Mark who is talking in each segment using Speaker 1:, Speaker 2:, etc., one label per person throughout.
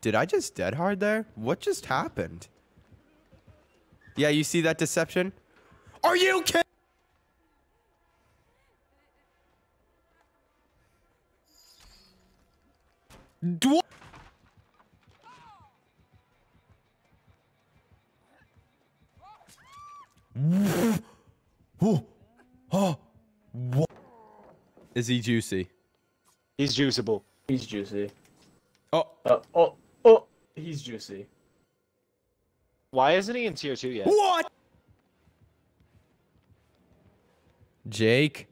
Speaker 1: Did I just dead hard there? What just happened? Yeah, you see that deception? Are you kidding? Do oh, oh, what? Is he juicy?
Speaker 2: He's juiceable.
Speaker 3: He's juicy.
Speaker 1: Oh,
Speaker 3: Uh, oh, oh, he's juicy.
Speaker 2: Why isn't he in tier two yet?
Speaker 1: what? Jake,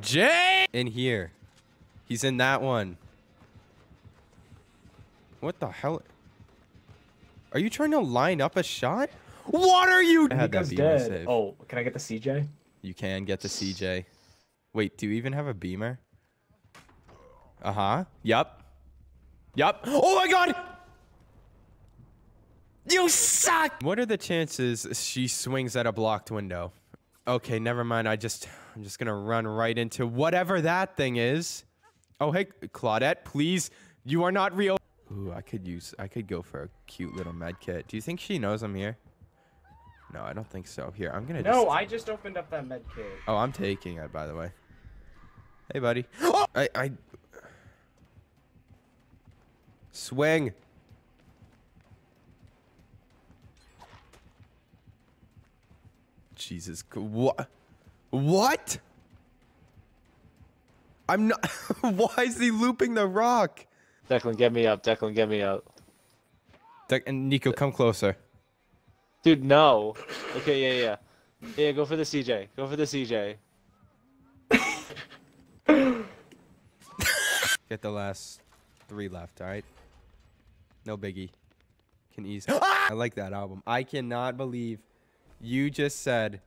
Speaker 1: Jake, in here. He's in that one. What the hell? Are you trying to line up a shot? What are you? I had that beamer
Speaker 3: dead.
Speaker 1: save.
Speaker 3: Oh, can I get the CJ?
Speaker 1: You can get the CJ. Wait, do you even have a beamer? Uh huh. Yup. Yup. Oh my god! You suck! What are the chances she swings at a blocked window? Okay, never mind. I just, I'm just gonna run right into whatever that thing is. Oh, hey, Claudette, please. You are not real. Ooh, I could use, I could go for a cute little med kit. Do you think she knows I'm here? No, I don't think so. Here, I'm gonna just.
Speaker 3: No, I just opened up that med kit.
Speaker 1: Oh, I'm taking it, by the way. Hey, buddy. I, I... Swing. Jesus. What? What? I'm not... Why is he looping the rock?
Speaker 2: Declan, get me up. Declan, get me up.
Speaker 1: Dec- and Nico, come closer.
Speaker 2: Dude, no. Okay, yeah, yeah. Yeah, go for the CJ. Go for the CJ.
Speaker 1: Get the last three left, all right? No biggie. Can ease. I like that album. I cannot believe you just said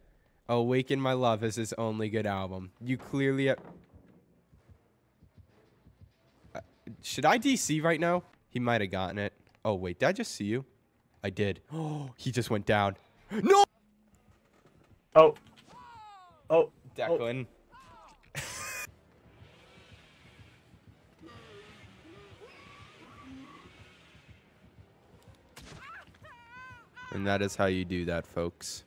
Speaker 1: Awaken My Love is his only good album. You clearly. Uh, should I DC right now? He might have gotten it. Oh, wait. Did I just see you? I did. Oh, he just went down. No!
Speaker 3: Oh. Oh.
Speaker 1: Declan. And that is how you do that, folks.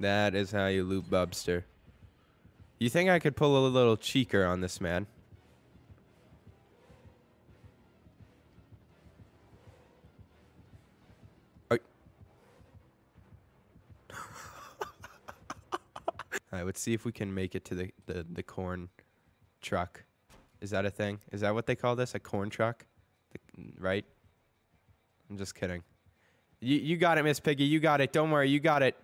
Speaker 1: That is how you loop Bubster. You think I could pull a little cheeker on this man? Are- Alright, let's see if we can make it to the, the, the corn truck. Is that a thing? Is that what they call this? A corn truck? The, right? I'm just kidding. You, you got it, Miss Piggy. You got it. Don't worry. You got it.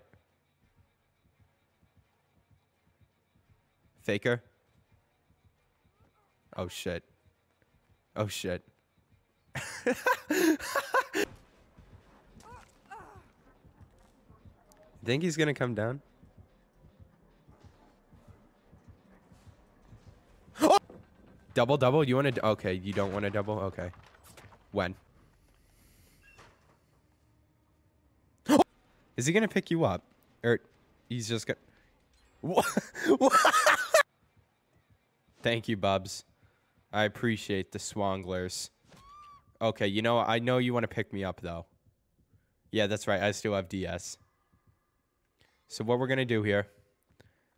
Speaker 1: Faker. Oh, shit. Oh, shit. I think he's gonna come down? Double, double. You want to? Okay, you don't want to double. Okay. When? Is he gonna pick you up, or he's just gonna? What? Thank you, Bubs. I appreciate the swanglers. Okay, you know I know you want to pick me up though. Yeah, that's right. I still have DS. So what we're gonna do here?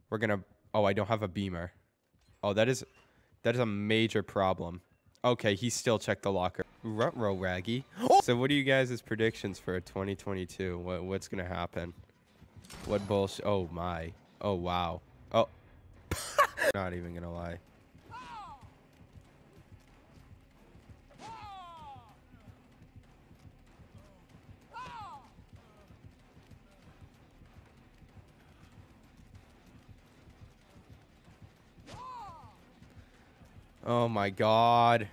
Speaker 1: We're gonna. Oh, I don't have a beamer. Oh, that is, that is a major problem. Okay, he still checked the locker. Ruh-roh, Raggy. Oh! So what are you guys' predictions for 2022? What, what's gonna happen? What bullshit? Oh my. Oh wow. Oh. Not even gonna lie. Oh my god.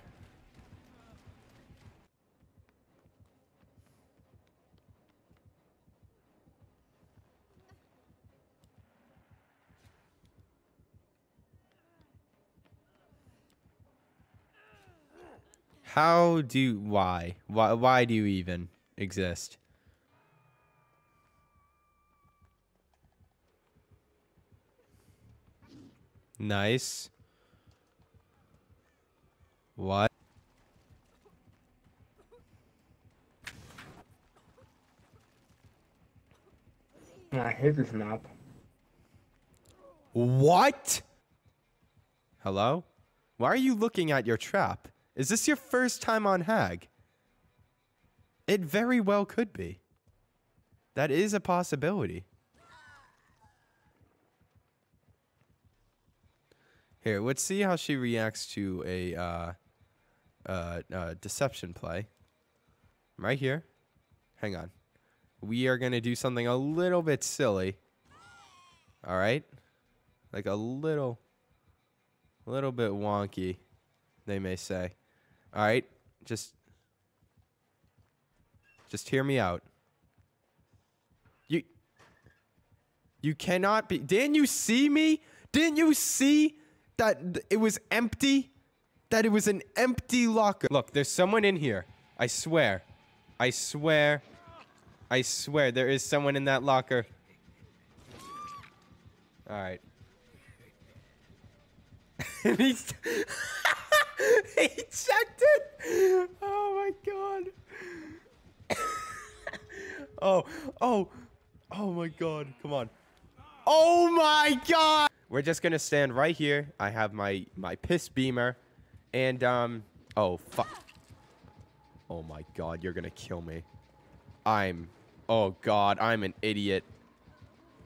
Speaker 1: How do why? Why why do you even exist? Nice. What?
Speaker 3: I hate this map.
Speaker 1: What? Hello? Why are you looking at your trap? Is this your first time on Hag? It very well could be. That is a possibility. Here, let's see how she reacts to a uh, uh, uh, deception play. Right here. Hang on. We are going to do something a little bit silly. All right? Like a little, a little bit wonky, they may say. All right? Just, just hear me out. You, you cannot be. Didn't you see me? Didn't you see that it was empty? That it was an empty locker. Look, there's someone in here. I swear. I swear. I swear there is someone in that locker. All right. he checked it. Oh my god. oh, oh, oh my god. Come on. Oh my god. We're just gonna stand right here. I have my my piss beamer, and um. Oh fuck. Oh my god, you're gonna kill me. I'm. Oh god, I'm an idiot.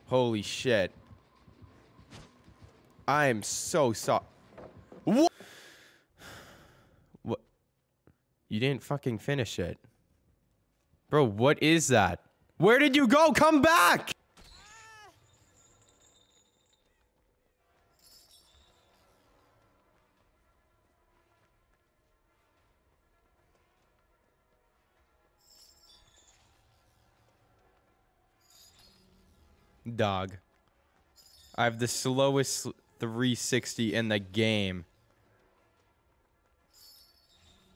Speaker 1: Holy shit. I am so sorry. What? What? You didn't fucking finish it. Bro, what is that? Where did you go? Come back! Dog. I have the slowest 360 in the game.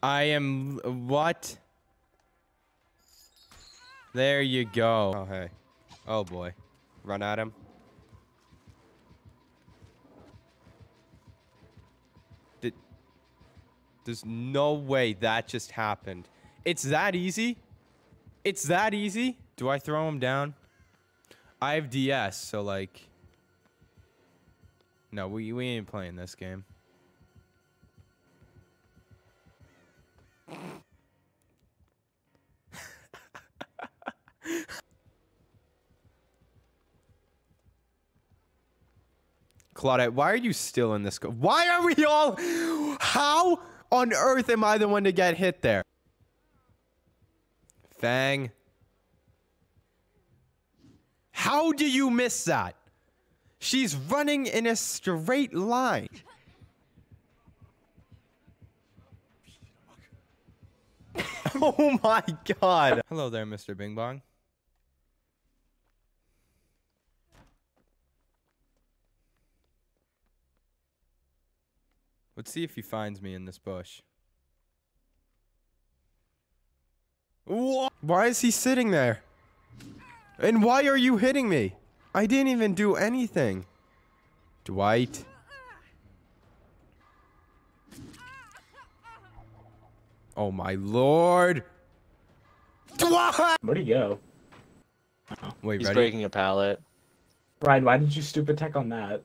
Speaker 1: I am what? There you go. Oh hey. Oh boy. Run at him. Did There's no way that just happened. It's that easy? It's that easy? Do I throw him down? I have DS, so like no, we we ain't playing this game. Claudette, why are you still in this? Why are we all? How on earth am I the one to get hit there? Fang. How do you miss that? She's running in a straight line. oh my god. Hello there, Mr. Bing Bong. Let's see if he finds me in this bush. Why is he sitting there? And why are you hitting me? I didn't even do anything. Dwight. Oh my lord. Dwight!
Speaker 3: Where'd he go?
Speaker 1: Wait,
Speaker 2: He's
Speaker 1: ready?
Speaker 2: breaking a pallet.
Speaker 3: Ryan, why did you stupid tech on that?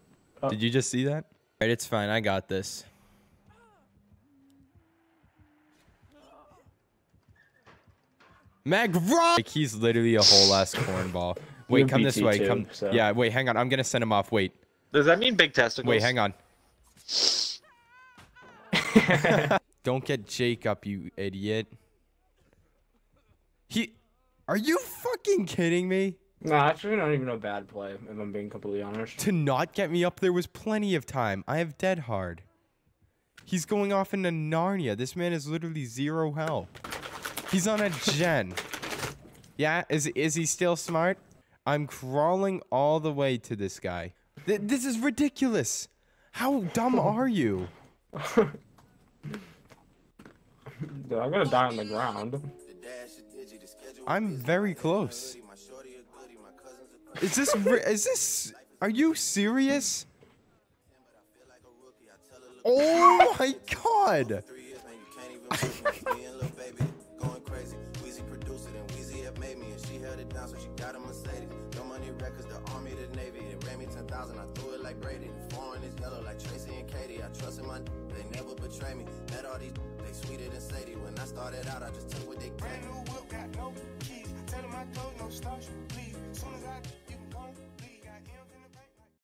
Speaker 1: Did you just see that? Alright, it's fine. I got this. Meg, run! Like he's literally a whole ass cornball. Wait, come this way.
Speaker 3: too,
Speaker 1: come.
Speaker 3: so-
Speaker 1: Yeah, wait, hang on. I'm gonna send him off. Wait,
Speaker 2: Does that mean big testicles?
Speaker 1: wait, hang on. Don't get Jake up, you idiot. He, are you fucking kidding me?
Speaker 3: no, actually, not even a bad play, if I'm being completely honest.
Speaker 1: To not get me up, there was plenty of time. I have dead hard. He's going off into Narnia. This man is literally zero health. He's on a gen. Yeah, is is he still smart? I'm crawling all the way to this guy. Th- this is ridiculous. How dumb are you?
Speaker 3: Dude, I'm gonna die on the ground.
Speaker 1: I'm very close. Is this is this are you serious? Oh my god.
Speaker 4: down, so she got a Mercedes. No money records, the army, the navy. It ran me 10,000, I threw it like Brady. Foreign is yellow like Tracy and Katie. I trust in my they never betray me. Met all these they sweeter than Sadie. When I started out, I just took what they gave
Speaker 5: Brand new whip, got no keys. Tell him I told no starch, please. Soon as I